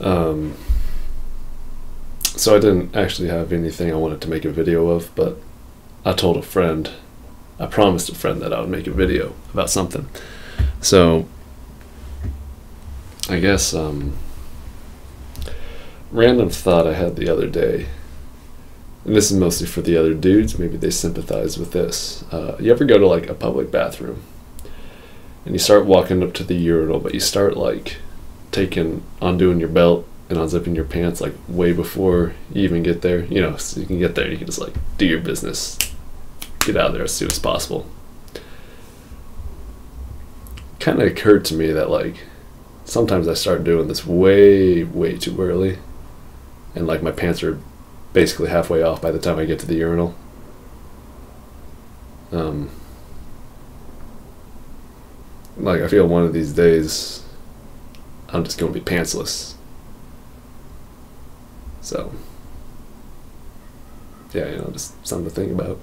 Um, so I didn't actually have anything I wanted to make a video of, but I told a friend, I promised a friend that I would make a video about something. So I guess um, random thought I had the other day, and this is mostly for the other dudes. Maybe they sympathize with this. Uh, you ever go to like a public bathroom, and you start walking up to the urinal, but you start like taking undoing your belt and unzipping your pants like way before you even get there. You know, so you can get there, you can just like do your business, get out of there as soon as possible. Kind of occurred to me that like sometimes I start doing this way, way too early, and like my pants are basically halfway off by the time I get to the urinal. Um, like I feel one of these days I'm just gonna be pantsless. So yeah, you know, just something to think about.